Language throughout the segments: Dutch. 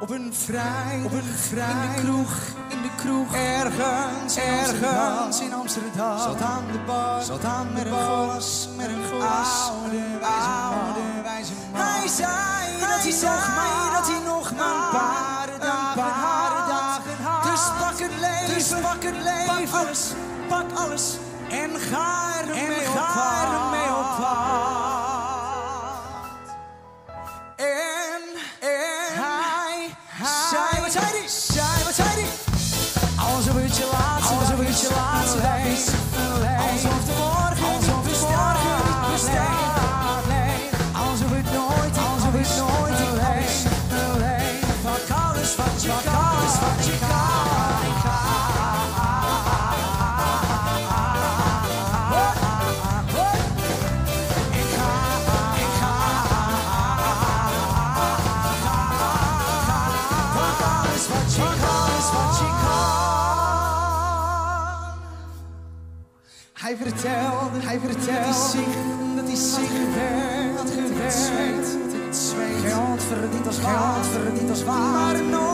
Op een vrij, op een vrij, in de kroeg, in de kroeg, ergens, ergens in Amsterdam. Zat aan de bar, zat aan met een glas, met een glas, oude, oude wijze man. Hij zei dat hij nog maar, dat hij nog maar een paar dagen had. Dus pak het leven, dus pak het leven, pak alles, pak alles en ga ermee op pad. En, Hij vertelde, hij vertelde dat hij zich, dat hij zich gewerkt had gewerkt in het zweet. Geld verdiend als geld verdiend als waar. Maar nooit,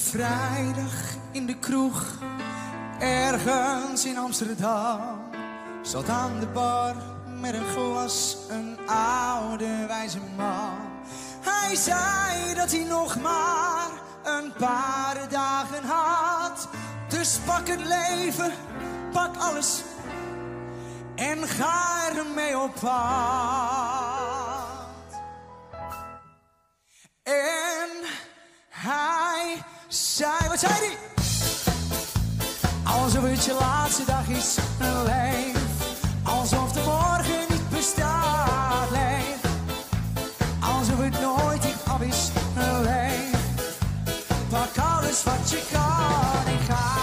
vrijdag in de kroeg, ergens in Amsterdam, zat aan de bar met een glas een oude wijze man. Hij zei dat hij nog maar een paar dagen had. Dus pak het leven, pak alles en ga ermee op pad. En hij zei, wat zei hij? Alsof het je laatste dag is, leef. Alsof de morgen niet bestaat, leef. Alsof het nooit iets af is, leef. Pak alles wat je kan en ga.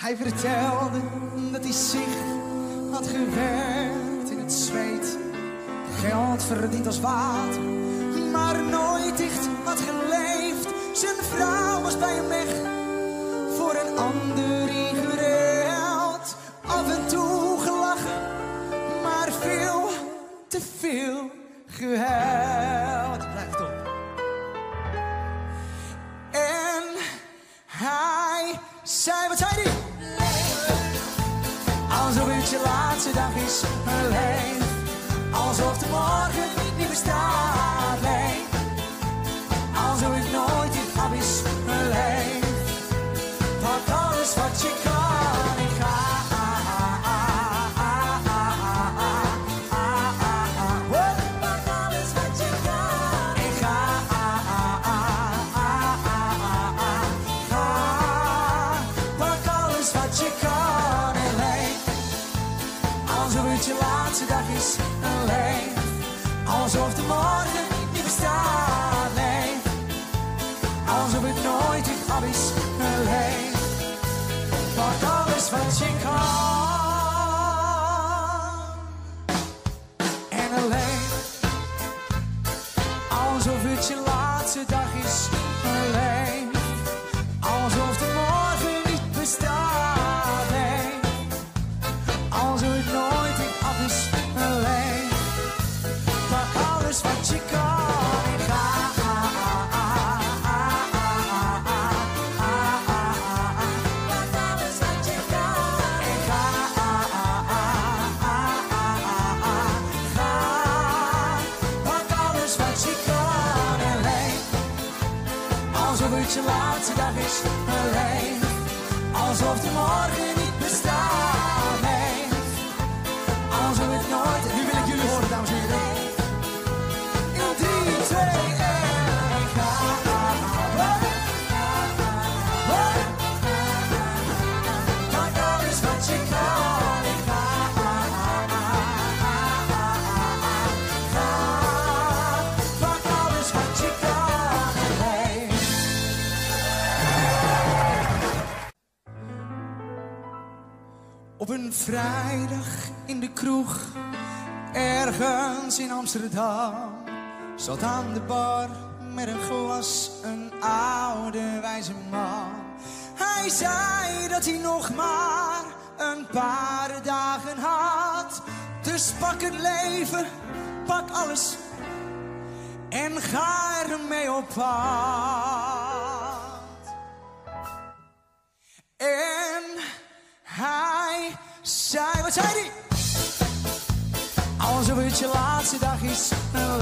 Hij vertelde dat hij zich had gewerkt in het zweet. Geld verdiend als water, maar nooit echt had geleefd. Zijn vrouw was bij hem weg, voor een ander ingeruild. Af en toe gelachen, maar veel te veel gehuild. Blijft op. En hij zei, wat zei hij? Je laatste dag is, een leef. Alsof de morgen niet bestaat, je laatste dag is en leef. Alsof de morgen niet bestaat, nee. Alsof het nooit iets af is en leef. Pak alles wat je kan. Het je laatste dag is, alleen. Alsof de morgen niet bestaat, Op een vrijdag in de kroeg, ergens in Amsterdam, zat aan de bar met een glas een oude wijze man. Hij zei dat hij nog maar een paar dagen had, dus pak het leven, pak alles en ga ermee op pad. Wat zei hij? Alsof het je laatste dag is, een